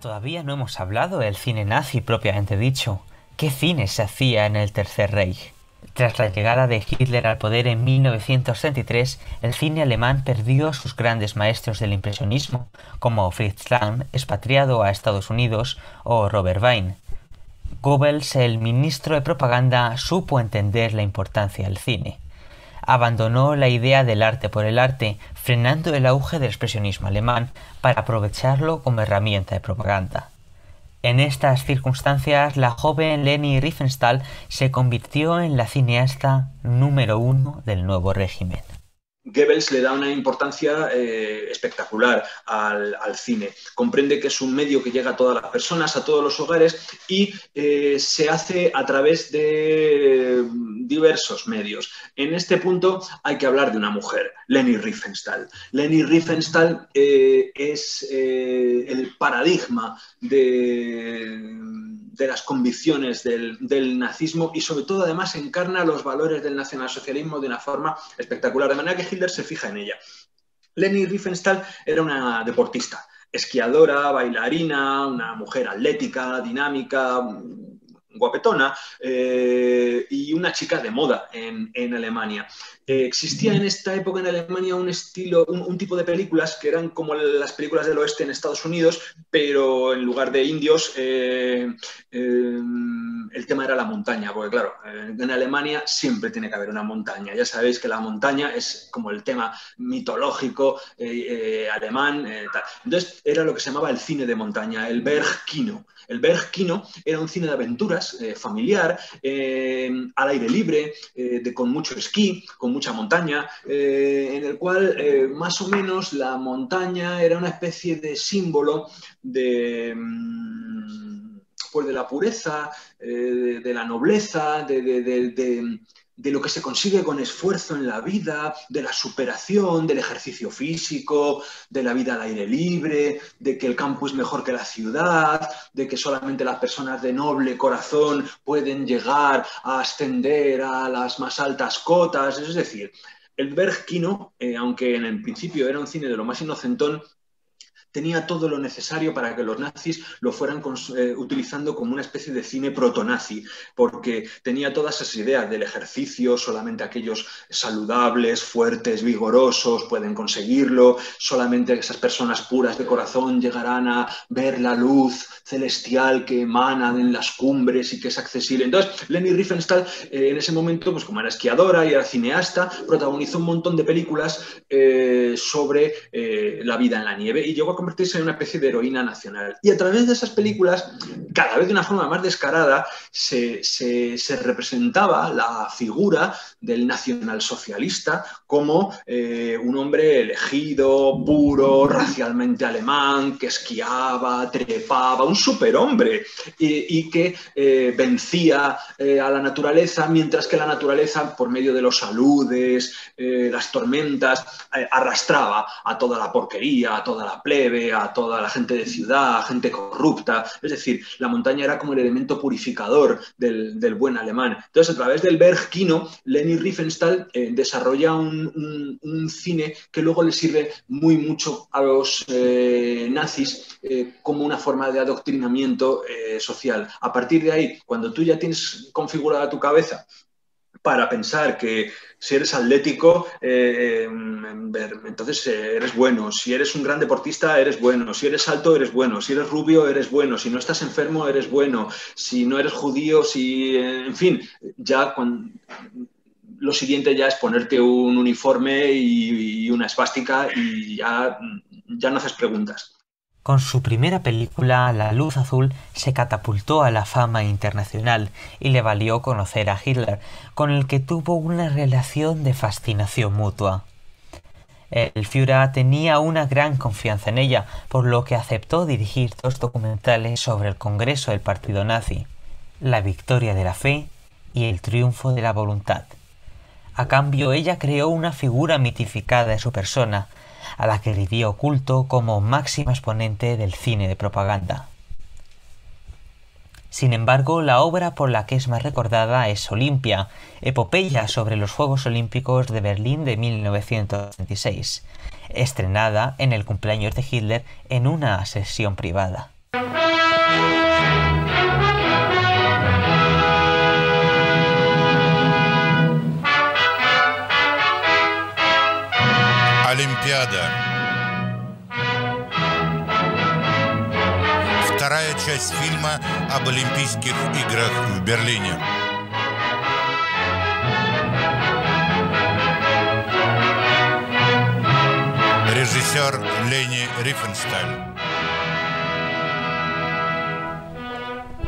Todavía no hemos hablado del cine nazi propiamente dicho. ¿Qué cine se hacía en el Tercer Reich? Tras la llegada de Hitler al poder en 1933, el cine alemán perdió a sus grandes maestros del impresionismo, como Fritz Lang, expatriado a Estados Unidos, o Robert Wein. Goebbels, el ministro de propaganda, supo entender la importancia del cine abandonó la idea del arte por el arte, frenando el auge del expresionismo alemán para aprovecharlo como herramienta de propaganda. En estas circunstancias, la joven Leni Riefenstahl se convirtió en la cineasta número uno del nuevo régimen. Goebbels le da una importancia eh, espectacular al, cine. Comprende que es un medio que llega a todas las personas, a todos los hogares y eh, se hace a través de diversos medios. En este punto hay que hablar de una mujer, Leni Riefenstahl. Leni Riefenstahl eh, es el paradigma de de las convicciones del, nazismo y sobre todo además encarna los valores del nacionalsocialismo de una forma espectacular, de manera que Hitler se fija en ella. Leni Riefenstahl era una deportista, esquiadora, bailarina, una mujer atlética, dinámica, guapetona eh, y una chica de moda en, Alemania. Eh, existía en esta época en Alemania un estilo, un, tipo de películas que eran como las películas del oeste en Estados Unidos, pero en lugar de indios, eh, el tema era la montaña, porque claro, en Alemania siempre tiene que haber una montaña. Ya sabéis que la montaña es como el tema mitológico alemán. Entonces era lo que se llamaba el cine de montaña, el Bergkino. El Bergkino era un cine de aventuras eh, familiar, eh, al aire libre, eh, con mucho esquí, con mucha montaña, en el cual más o menos la montaña era una especie de símbolo de mm, pues de la pureza, de, la nobleza, de, de lo que se consigue con esfuerzo en la vida, de la superación, del ejercicio físico, de la vida al aire libre, de que el campo es mejor que la ciudad, de que solamente las personas de noble corazón pueden llegar a ascender a las más altas cotas. Es decir, el Bergkino, eh, aunque en el principio era un cine de lo más inocentón, tenía todo lo necesario para que los nazis lo fueran eh, utilizando como una especie de cine proto-nazi, porque tenía todas esas ideas del ejercicio, solamente aquellos saludables, fuertes, vigorosos pueden conseguirlo, solamente esas personas puras de corazón llegarán a ver la luz celestial que emana en las cumbres y que es accesible. Entonces, Leni Riefenstahl eh, en ese momento, pues como era esquiadora y era cineasta, protagonizó un montón de películas eh, sobre la vida en la nieve y llegó convertirse en una especie de heroína nacional. Y a través de esas películas, cada vez de una forma más descarada, se, representaba la figura del nacionalsocialista como eh, un hombre elegido, puro, racialmente alemán, que esquiaba, trepaba, un superhombre y, y que eh, vencía eh, a la naturaleza, mientras que la naturaleza, por medio de los aludes, las tormentas, arrastraba a toda la porquería, a toda la plebe, a toda la gente de ciudad, a gente corrupta. Es decir, la montaña era como el elemento purificador del, buen alemán. Entonces, a través del Bergkino, Leni Riefenstahl eh, desarrolla un, cine que luego le sirve muy mucho a los eh, nazis eh, como una forma de adoctrinamiento social. A partir de ahí, cuando tú ya tienes configurada tu cabeza para pensar que si eres atlético, eh, entonces eh, eres bueno. Si eres un gran deportista, eres bueno. Si eres alto, eres bueno. Si eres rubio, eres bueno. Si no estás enfermo, eres bueno. Si no eres judío, si... Eh, en fin, ya lo siguiente ya es ponerte un uniforme y, una esvástica y ya, ya no haces preguntas. Con su primera película, La Luz Azul, se catapultó a la fama internacional y le valió conocer a Hitler, con el que tuvo una relación de fascinación mutua. El Führer tenía una gran confianza en ella, por lo que aceptó dirigir dos documentales sobre el Congreso del Partido Nazi, La victoria de la fe y El triunfo de la voluntad. A cambio, ella creó una figura mitificada de su persona, a la que rindió culto como máxima exponente del cine de propaganda. Sin embargo, la obra por la que es más recordada es Olimpia, epopeya sobre los Juegos Olímpicos de Berlín de 1926, estrenada en el cumpleaños de Hitler en una sesión privada. Олимпиада. Вторая часть фильма об Олимпийских играх в Берлине. Режиссер Лени Рифенсталь.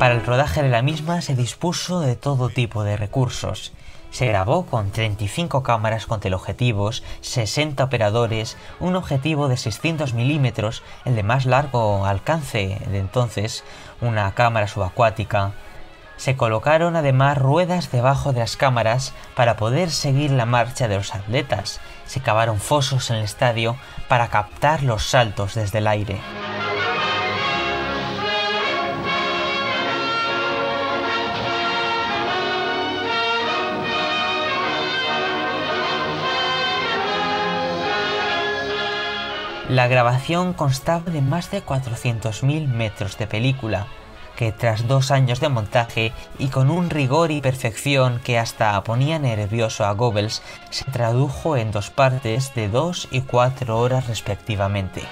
Para el rodaje de la misma se dispuso de todo tipo de recursos. Se grabó con 35 cámaras con teleobjetivos, 60 operadores, un objetivo de 600 milímetros, el de más largo alcance de entonces, una cámara subacuática. Se colocaron además ruedas debajo de las cámaras para poder seguir la marcha de los atletas. Se cavaron fosos en el estadio para captar los saltos desde el aire. La grabación constaba de más de 400.000 metros de película, que tras dos años de montaje y con un rigor y perfección que hasta ponía nervioso a Goebbels, se tradujo en dos partes de dos y cuatro horas respectivamente.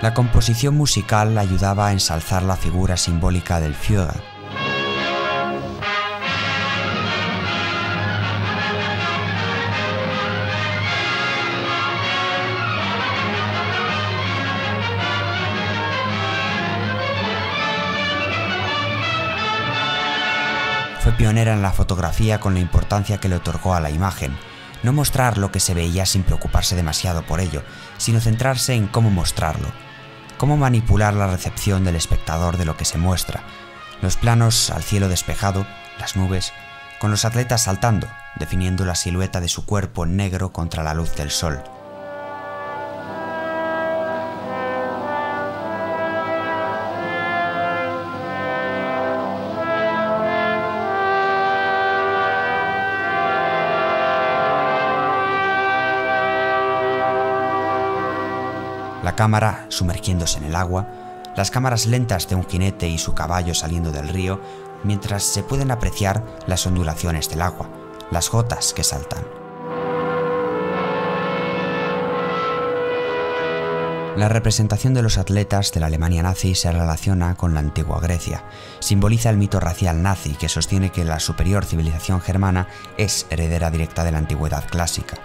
La composición musical ayudaba a ensalzar la figura simbólica del Führer, Fue pionera en la fotografía con la importancia que le otorgó a la imagen, no mostrar lo que se veía sin preocuparse demasiado por ello, sino centrarse en cómo mostrarlo, cómo manipular la recepción del espectador de lo que se muestra, los planos al cielo despejado, las nubes, con los atletas saltando, definiendo la silueta de su cuerpo negro contra la luz del sol. La cámara sumergiéndose en el agua, las cámaras lentas de un jinete y su caballo saliendo del río, mientras se pueden apreciar las ondulaciones del agua, las gotas que saltan. La representación de los atletas de la Alemania nazi se relaciona con la antigua Grecia. Simboliza el mito racial nazi que sostiene que la superior civilización germana es heredera directa de la antigüedad clásica,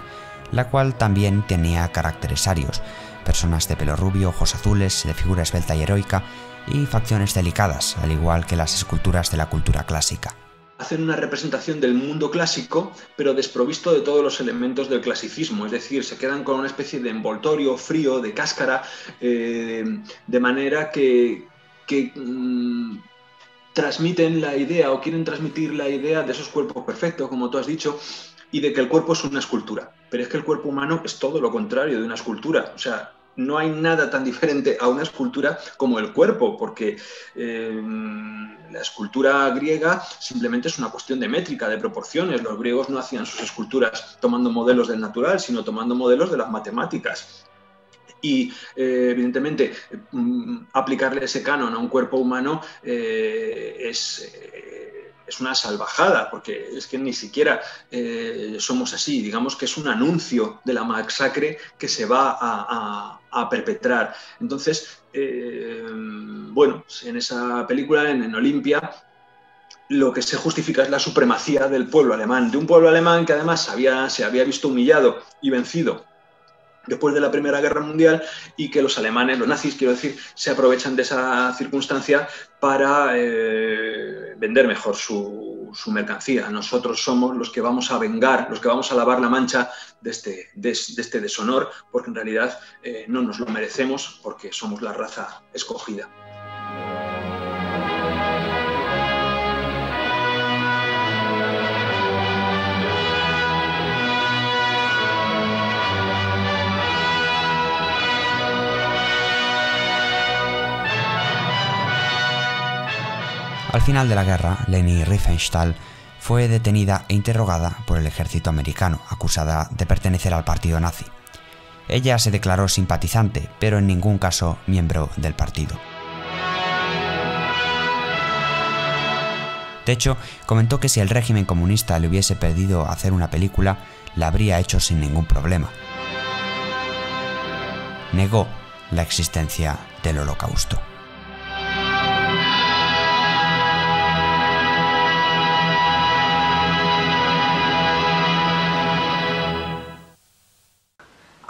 la cual también tenía caracteres arios, personas de pelo rubio, ojos azules, de figura esbelta y heroica, y facciones delicadas, al igual que las esculturas de la cultura clásica. Hacen una representación del mundo clásico, pero desprovisto de todos los elementos del clasicismo, es decir, se quedan con una especie de envoltorio frío, de cáscara, eh, de manera que, mm, transmiten la idea o quieren transmitir la idea de esos cuerpos perfectos, como tú has dicho, y de que el cuerpo es una escultura. Pero es que el cuerpo humano es todo lo contrario de una escultura. O sea, no hay nada tan diferente a una escultura como el cuerpo, porque eh, la escultura griega simplemente es una cuestión de métrica, de proporciones. Los griegos no hacían sus esculturas tomando modelos del natural, sino tomando modelos de las matemáticas. Y eh, evidentemente mm, aplicarle ese canon a un cuerpo humano eh, es es una salvajada, porque es que ni siquiera eh, somos así, digamos que es un anuncio de la masacre que se va a, perpetrar. Entonces, eh, bueno, en esa película, en, Olimpia, lo que se justifica es la supremacía del pueblo alemán, de un pueblo alemán que además se había visto humillado y vencido después de la Primera Guerra Mundial y que los alemanes, los nazis quiero decir, se aprovechan de esa circunstancia para eh, vender mejor su, mercancía. Nosotros somos los que vamos a vengar, los que vamos a lavar la mancha de este, este deshonor, porque en realidad eh, no nos lo merecemos porque somos la raza escogida. Al final de la guerra, Leni Riefenstahl fue detenida e interrogada por el ejército americano, acusada de pertenecer al partido nazi. Ella se declaró simpatizante, pero en ningún caso miembro del partido. De hecho, comentó que si el régimen comunista le hubiese pedido hacer una película, la habría hecho sin ningún problema. Negó la existencia del holocausto.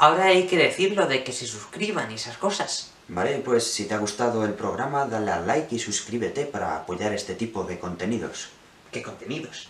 Ahora hay que decirlo de que se suscriban y esas cosas. Vale, pues si te ha gustado el programa, dale a like y suscríbete para apoyar este tipo de contenidos. ¿Qué contenidos?